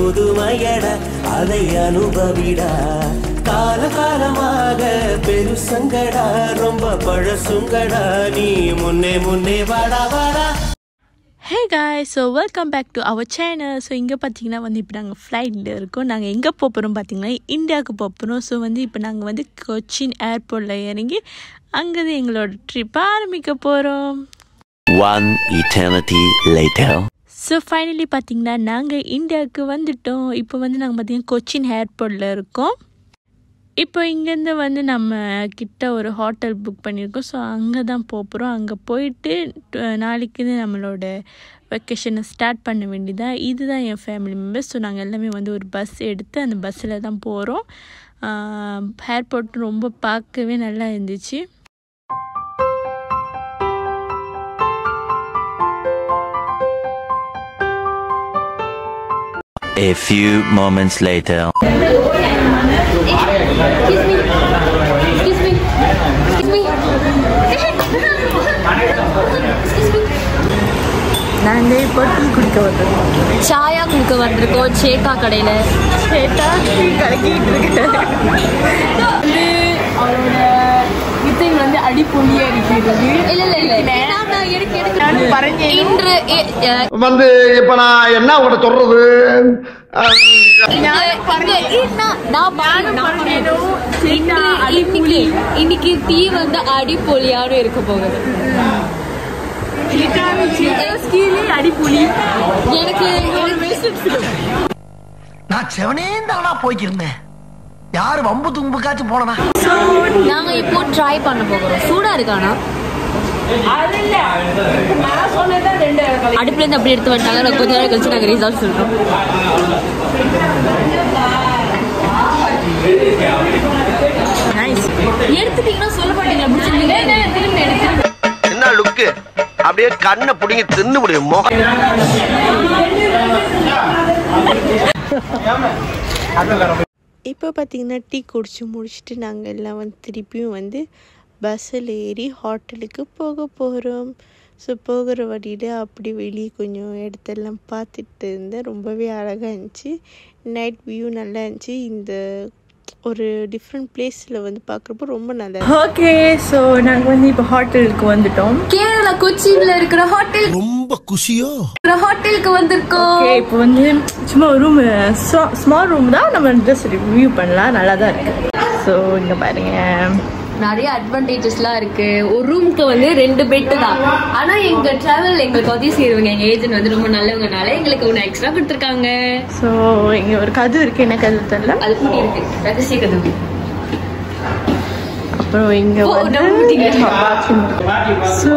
புதுமையடா அதை அனுபவிடா. கால காலமாக பெருசங்கடா ரொம்ப பழசுங்கடா. நீ முன்னே முன்னே வாடா வாடா. Hey guys so welcome back to our channel so இங்கே பார்த்தீங்கன்னா வந்து இப்போ நாங்கள் ஃப்ளைட்டில் இருக்கோம். நாங்கள் எங்கே போகிறோம் பார்த்தீங்கன்னா இந்தியாவுக்கு போகிறோம் ஸோ வந்து இப்போ நாங்கள் வந்து கொச்சின் ஏர்போர்ட்டில் இறங்கி அங்கேருந்து எங்களோட ட்ரிப் ஆரம்பிக்க போகிறோம் One eternity later. So finally பார்த்தீங்கன்னா நாங்கள் இந்தியாவுக்கு வந்துட்டோம். இப்போ வந்து நாங்கள் பார்த்திங்கன்னா கொச்சின் ஏர்போர்ட்டில் இருக்கோம். இப்போ இங்கேருந்து வந்து நம்ம கிட்ட ஒரு ஹோட்டல் புக் பண்ணியிருக்கோம். ஸோ அங்கே தான் போகிறோம் அங்கே போயிட்டு நாளைக்குன்னு நாளைக்கு நம்மளோட வெக்கேஷனை ஸ்டார்ட் பண்ண வேண்டியதான் இதுதான் என் ஃபேமிலி மெம்பர்ஸ் ஸோ நாங்கள் எல்லாமே வந்து ஒரு பஸ் எடுத்து அந்த பஸ்ஸில் தான் போகிறோம் ஏர்போர்ட் ரொம்ப பார்க்கவே நல்லா இருந்துச்சு. A few moments later. நாங்கள் இப்போ டீ குடிக்க வந்தோம் சாயா குடிக்க வந்திருக்கோம் சேக்கா கடையில். கலக்கிட்டு இருக்கேன். வந்து அவரோட வித்தை வந்து இருக்கிறது. இல்ல இல்ல இல்ல நான் நான் எடுக்க எடுக்க நான் பரஞ்சேனும் இன்று வந்து இப்ப நான் என்ன உங்கள்ட்ட சொல்றது? இன்னைக்கு டீ வந்து அடிப்பொலியான இருக்க போகுது. ஸ்கீலே அடிப்பொலி. எனக்கு நான் செவனே தானா போய்க்கிருந்தேன். யாரு வம்பு தும்புக்காச்சும் போனனா நாங்க இப்போ ட்ரை பண்ண போகிறோம். சூடா இருக்கானா? அது இல்ல நான் சொன்னதான் ரெண்டு அடுப்புல இருந்து அப்படி எடுத்து வந்துட்டாங்க கொஞ்ச நேரம் கழிச்சு நாங்க ரிசல்ட் எடுத்துட்டீங்கன்னா சொல்ல எடுத்து என்ன லுக்கு அப்படியே கண்ணை புடிங்கி தின்னு முடியும். முகம். இப்போ பார்த்தீங்கன்னா டீ குடிச்சு முடிச்சுட்டு நாங்கள் எல்லாம் வந்து திருப்பியும் வந்து பஸ்ஸில் ஏறி ஹோட்டலுக்கு போக போகிறோம் ஸோ போகிற வழியில் அப்படி வெளியே கொஞ்சம் இடத்தெல்லாம் பார்த்துட்டு இருந்தேன். ரொம்பவே அழகாக இருந்துச்சு. நைட் வியூ நல்லா இருந்துச்சு. இந்த ஒரு டிஃப்ரெண்ட் பிளேஸில் வந்து பார்க்குறப்போ ரொம்ப நல்லா. ஓகே ஸோ நாங்க வந்து இப்போ ஹோட்டலுக்கு வந்துட்டோம். கேரளா கொச்சின்ல இருக்கிற ஹோட்டல் ரொம்ப குஷியோ? ஹோட்டலுக்கு வந்திருக்கோம். இப்போ வந்து சும்மா ரூம் ஸ்மால் ரூம் தான் நம்ம ஜஸ்ட் ரிவ்யூ பண்ணலாம். நல்லா தான் இருக்கு. ஸோ இங்க பாருங்க. நிறைய அட்வான்டேஜஸ்லாம் இருக்கு. ஒரு ரூமுக்கு வந்து ரெண்டு பெட் தான். ஆனா எங்க டிராவல் எங்களுக்கு உதவி செய்யறவங்க எங்க ஏஜென்ட் வந்து ரொம்ப நல்லவங்கனால எங்களுக்கு ஒன்று எக்ஸ்ட்ரா கொடுத்துருக்காங்க. ஸோ இங்க ஒரு கதவு இருக்கு. என்ன கதவு தெரியல? அது பூட்டி இருக்கு. ரகசிய கதவு அப்புறம் இங்க வந்து ஸோ